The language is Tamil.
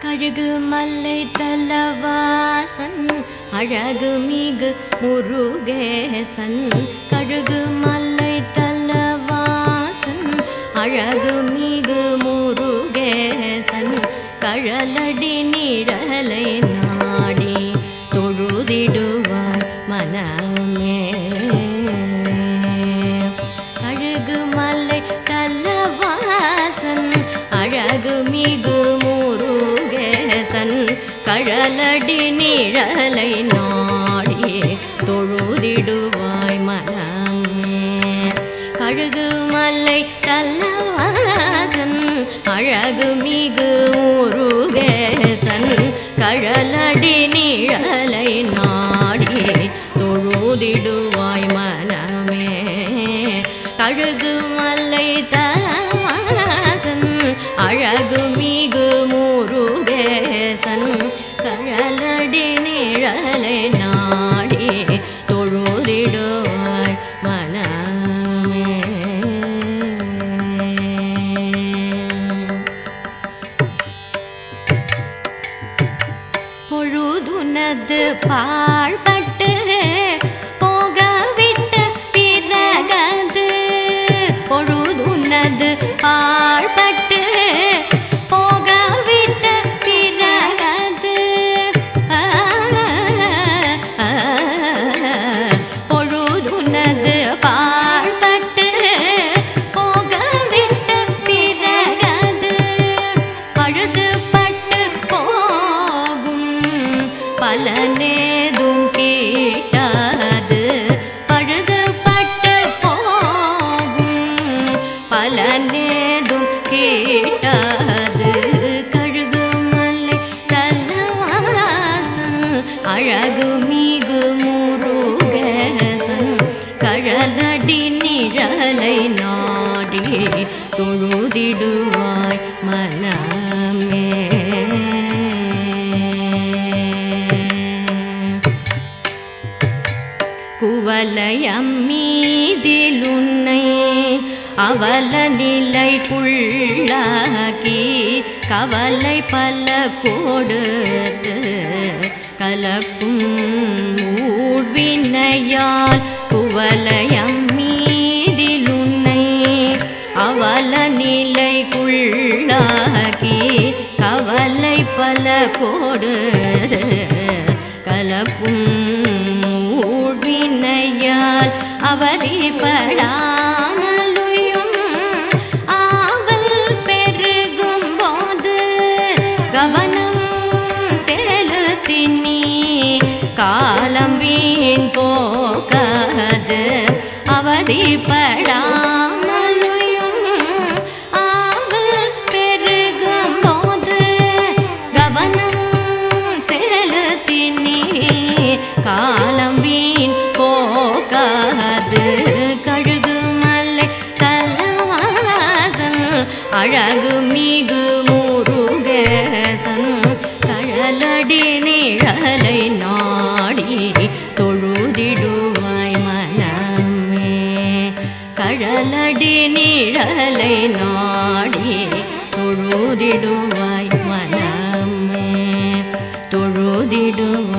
கழுகு மல்லை தலவாசன் அழகு மிகு முருகேசன். கழுகு மல்லை தலவாசன் அழகு மிகு முருகேசன். கழலடி நிழலை நாடி கழலடி நிழலை நாடியே தொழுதிடுவாய் மனமே கழுகு மல்லை தல்லவாசன் அழகு மிகு முருகேசன் கழலடி நிழலை நாடியே தொழுதிடுவாய் மனமே கழுகு நிழலை நாடி தொழுதிடுவாய் மனமே பொழுதுனது பாழ்பட்டு பலனேதும் கேட்டாது. பழுதுபட்டு போகும் பலனேதும் கேட்டாது. கழுகு மலை தலவாசன் அழகு மிகு முருகேசன். கழலடி நிழலை நாடி தொழுதிடுவாய் மனமே குவலயம் மீதிலுன்னை அவல நிலை நிலைக்குள்ளாக்கி கவலை பல கொடுத்து கலக்கும் ஊழ்வினையால் குவலயம் மீதிலுன்னை அவல நிலைக்குள்ளாக்கி கவலை பல கோடு கலக்கும் அவதிப்படாமலுயும் ஆவல் பெருகும் போது கவனம் செலுத்தினி. கா அழகு மிகு முருகேசன் கழலடி நிழலை நாடி தொழுதிடுவாய் மனமே. கழலடி நிழலை நாடி தொழுதிடுவாய் மனமே. தொழுதிடுவாய்